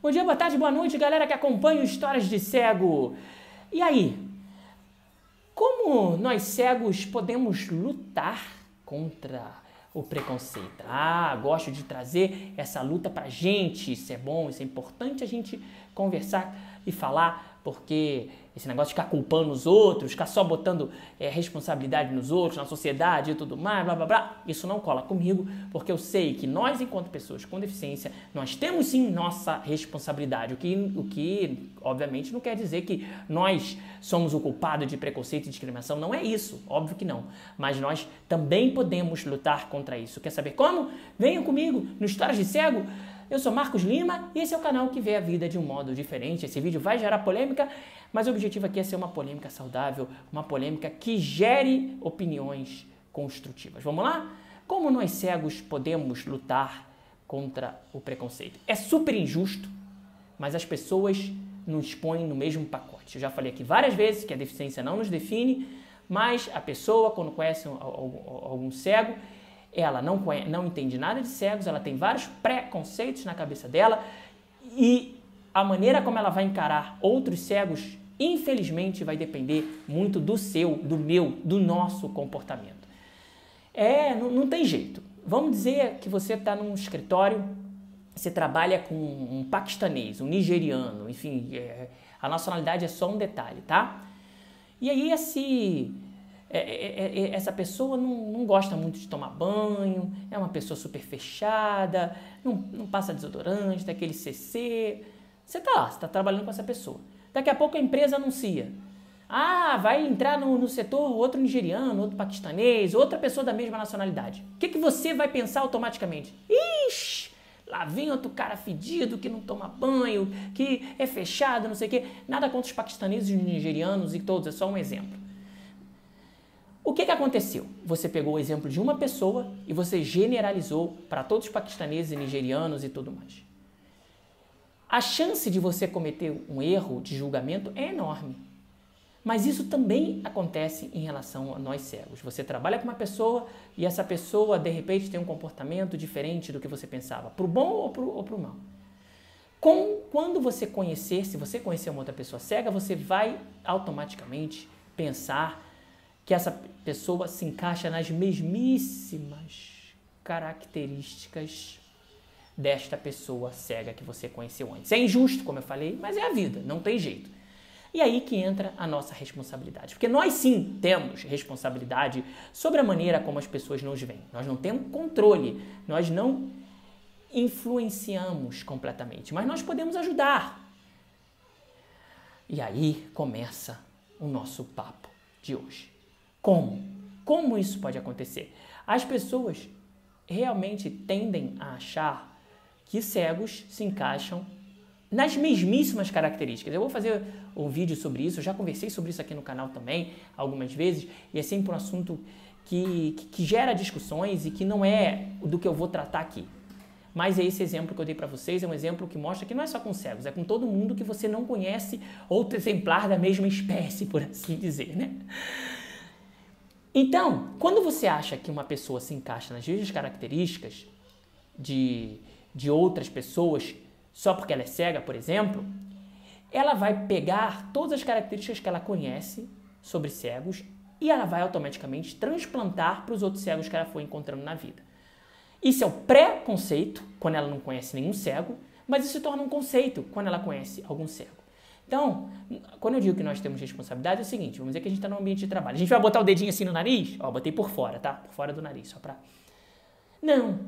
Bom dia, boa tarde, boa noite, galera que acompanha o Histórias de Cego. E aí? Como nós cegos podemos lutar contra o preconceito? Ah, gosto de trazer essa luta pra gente. Isso é bom, isso é importante a gente conversar e falar, porque esse negócio de ficar culpando os outros, ficar só botando é, responsabilidade nos outros, na sociedade e tudo mais, blá blá blá, isso não cola comigo, porque eu sei que nós, enquanto pessoas com deficiência, nós temos sim nossa responsabilidade, o que, o que obviamente não quer dizer que nós somos o culpado de preconceito e discriminação, não é isso, óbvio que não, mas nós também podemos lutar contra isso. Quer saber como? Venham comigo no Histórias de Cego. Eu sou Marcos Lima e esse é o canal que vê a vida de um modo diferente. Esse vídeo vai gerar polêmica, mas o objetivo aqui é ser uma polêmica saudável, uma polêmica que gere opiniões construtivas. Vamos lá? Como nós cegos podemos lutar contra o preconceito? É super injusto, mas as pessoas nos põem no mesmo pacote. Eu já falei aqui várias vezes que a deficiência não nos define, mas a pessoa, quando conhece algum cego, ela não, conhece, não entende nada de cegos, ela tem vários preconceitos na cabeça dela e a maneira como ela vai encarar outros cegos, infelizmente, vai depender muito do seu, do meu, do nosso comportamento. É, não, não tem jeito. Vamos dizer que você está num escritório, você trabalha com um paquistanês, um nigeriano, enfim, é, a nacionalidade é só um detalhe, tá? E aí esse é, é, é, é, essa pessoa não, não, gosta muito de tomar banho, é uma pessoa super fechada, não, não passa desodorante, tem aquele CC. Você está lá, você está trabalhando com essa pessoa. Daqui a pouco a empresa anuncia. Ah, vai entrar no, no setor outro nigeriano, outro paquistanês, outra pessoa da mesma nacionalidade. O que, que você vai pensar automaticamente? Ixi, lá vem outro cara fedido que não toma banho, que é fechado, não sei o quê. Nada contra os paquistaneses e os nigerianos e todos, é só um exemplo. O que, que aconteceu? Você pegou o exemplo de uma pessoa e você generalizou para todos os paquistaneses e nigerianos e tudo mais. A chance de você cometer um erro de julgamento é enorme. Mas isso também acontece em relação a nós cegos. Você trabalha com uma pessoa e essa pessoa de repente tem um comportamento diferente do que você pensava, para o bom ou para o mal. Com, quando você conhecer, se você conhecer uma outra pessoa cega, você vai automaticamente pensar que essa pessoa se encaixa nas mesmíssimas características desta pessoa cega que você conheceu antes. É injusto, como eu falei, mas é a vida, não tem jeito. E aí que entra a nossa responsabilidade. Porque nós sim temos responsabilidade sobre a maneira como as pessoas nos veem. Nós não temos controle, nós não influenciamos completamente, mas nós podemos ajudar. E aí começa o nosso papo de hoje. Como? Como isso pode acontecer? As pessoas realmente tendem a achar que cegos se encaixam nas mesmíssimas características. Eu vou fazer um vídeo sobre isso, eu já conversei sobre isso aqui no canal também algumas vezes, e é sempre um assunto que, que, que gera discussões e que não é do que eu vou tratar aqui. Mas é esse exemplo que eu dei para vocês, é um exemplo que mostra que não é só com cegos, é com todo mundo que você não conhece outro exemplar da mesma espécie, por assim dizer, né? Então, quando você acha que uma pessoa se encaixa nas mesmas características de, de outras pessoas, só porque ela é cega, por exemplo, ela vai pegar todas as características que ela conhece sobre cegos e ela vai automaticamente transplantar para os outros cegos que ela foi encontrando na vida. Isso é o pré-conceito, quando ela não conhece nenhum cego, mas isso se torna um conceito quando ela conhece algum cego. Então, quando eu digo que nós temos responsabilidade, é o seguinte: vamos dizer que a gente está no ambiente de trabalho. A gente vai botar o dedinho assim no nariz? Ó, botei por fora, tá? Por fora do nariz, só pra. Não.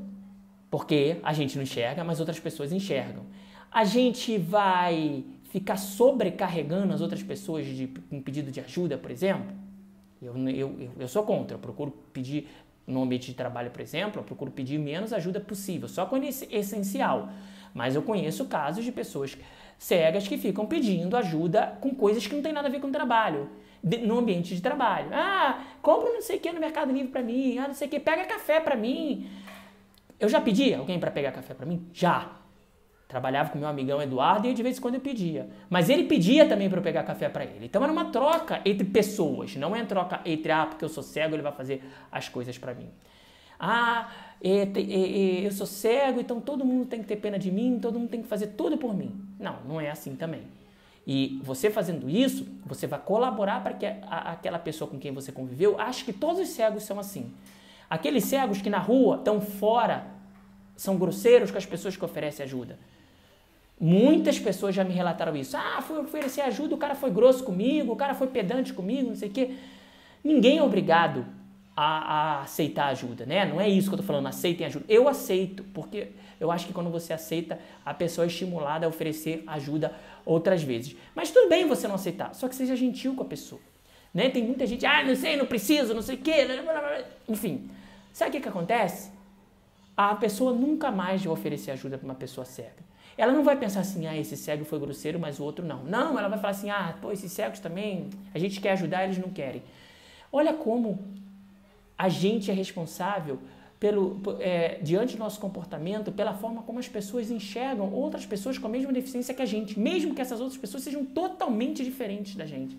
Porque a gente não enxerga, mas outras pessoas enxergam. A gente vai ficar sobrecarregando as outras pessoas de um pedido de ajuda, por exemplo? Eu, eu, eu sou contra. Eu procuro pedir, no ambiente de trabalho, por exemplo, eu procuro pedir menos ajuda possível, só quando é essencial. Mas eu conheço casos de pessoas cegas que ficam pedindo ajuda com coisas que não tem nada a ver com o trabalho, no ambiente de trabalho. Ah, compra não sei o que no Mercado Livre para mim, ah, não sei o que, pega café para mim. Eu já pedi alguém para pegar café para mim? Já. Trabalhava com meu amigão Eduardo e de vez em quando eu pedia. Mas ele pedia também para eu pegar café para ele. Então era uma troca entre pessoas, não é troca entre, ah, porque eu sou cego, ele vai fazer as coisas para mim. Ah, é, é, é, eu sou cego, então todo mundo tem que ter pena de mim, todo mundo tem que fazer tudo por mim. Não, não é assim também. E você fazendo isso, você vai colaborar para que a, aquela pessoa com quem você conviveu ache que todos os cegos são assim. Aqueles cegos que na rua estão fora, são grosseiros com as pessoas que oferecem ajuda. Muitas pessoas já me relataram isso. Ah, fui oferecer ajuda, o cara foi grosso comigo, o cara foi pedante comigo, não sei o quê. Ninguém é obrigado a, a, aceitar ajuda, né? Não é isso que eu tô falando, aceitem ajuda. Eu aceito, porque eu acho que quando você aceita, a pessoa é estimulada a oferecer ajuda outras vezes. Mas tudo bem você não aceitar, só que seja gentil com a pessoa. Né? Tem muita gente, ah, não sei, não preciso, não sei o quê. Enfim, sabe o que, que acontece? A pessoa nunca mais vai oferecer ajuda para uma pessoa cega. Ela não vai pensar assim, ah, esse cego foi grosseiro, mas o outro não. Não, ela vai falar assim, ah, pô, esses cegos também, a gente quer ajudar, eles não querem. Olha como a gente é responsável pelo, é, diante do nosso comportamento, pela forma como as pessoas enxergam outras pessoas com a mesma deficiência que a gente, mesmo que essas outras pessoas sejam totalmente diferentes da gente.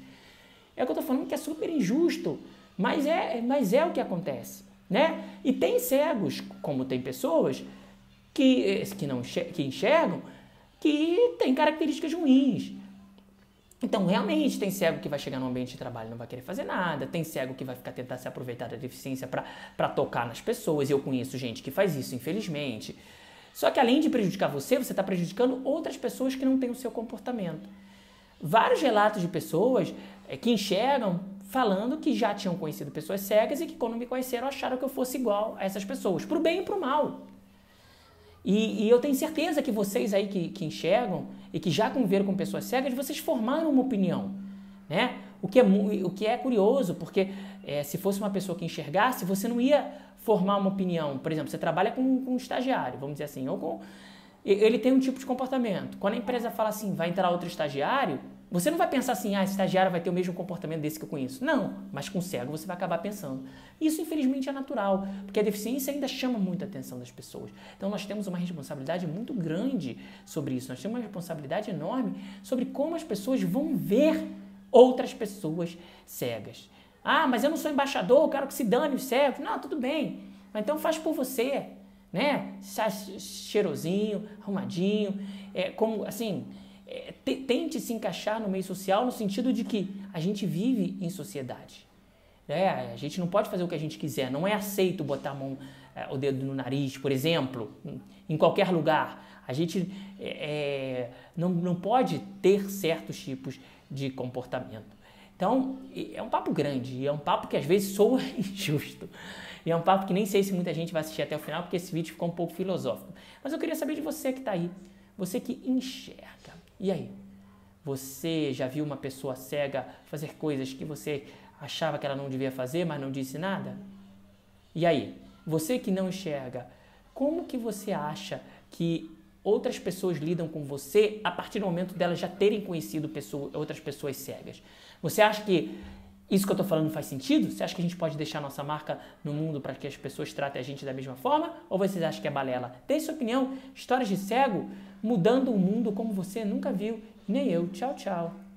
É o que eu estou falando que é super injusto, mas é, mas é o que acontece. Né? E tem cegos, como tem pessoas que, eh, que, não, que enxergam, que têm características ruins. Então, realmente, tem cego que vai chegar no ambiente de trabalho e não vai querer fazer nada, tem cego que vai ficar tentar se aproveitar da deficiência para tocar nas pessoas. Eu conheço gente que faz isso, infelizmente. Só que além de prejudicar você, você está prejudicando outras pessoas que não têm o seu comportamento. Vários relatos de pessoas é, que enxergam falando que já tinham conhecido pessoas cegas e que quando me conheceram acharam que eu fosse igual a essas pessoas, para o bem e para o mal. E, e, eu tenho certeza que vocês aí que, que, enxergam e que já conviveram com pessoas cegas, vocês formaram uma opinião, né? O que é, o que é curioso, porque é, se fosse uma pessoa que enxergasse, você não ia formar uma opinião. Por exemplo, você trabalha com, com um estagiário, vamos dizer assim, ou com, ele tem um tipo de comportamento. Quando a empresa fala assim, vai entrar outro estagiário, você não vai pensar assim, ah, esse estagiário vai ter o mesmo comportamento desse que eu conheço. Não, mas com cego você vai acabar pensando. Isso, infelizmente, é natural, porque a deficiência ainda chama muito a atenção das pessoas. Então, nós temos uma responsabilidade muito grande sobre isso. Nós temos uma responsabilidade enorme sobre como as pessoas vão ver outras pessoas cegas. Ah, mas eu não sou embaixador, eu quero que se dane os cegos. Não, tudo bem. Mas então faz por você, né? Cheirosinho, arrumadinho, é, como, assim, é, tente se encaixar no meio social no sentido de que a gente vive em sociedade. Né? A gente não pode fazer o que a gente quiser, não é aceito botar a mão, é, o dedo no nariz, por exemplo, em qualquer lugar. A gente é, é, não, não pode ter certos tipos de comportamento. Então, é um papo grande, é um papo que às vezes soa injusto. E é um papo que nem sei se muita gente vai assistir até o final, porque esse vídeo ficou um pouco filosófico. Mas eu queria saber de você que está aí, você que enxerga. E aí? Você já viu uma pessoa cega fazer coisas que você achava que ela não devia fazer, mas não disse nada? E aí? Você que não enxerga, como que você acha que outras pessoas lidam com você a partir do momento delas já terem conhecido pessoa, outras pessoas cegas? Você acha que isso que eu estou falando faz sentido? Você acha que a gente pode deixar nossa marca no mundo para que as pessoas tratem a gente da mesma forma? Ou vocês acham que é balela? Dê sua opinião. Histórias de cego mudando o mundo como você nunca viu. Nem eu. Tchau, tchau.